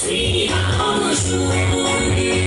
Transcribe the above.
see how much you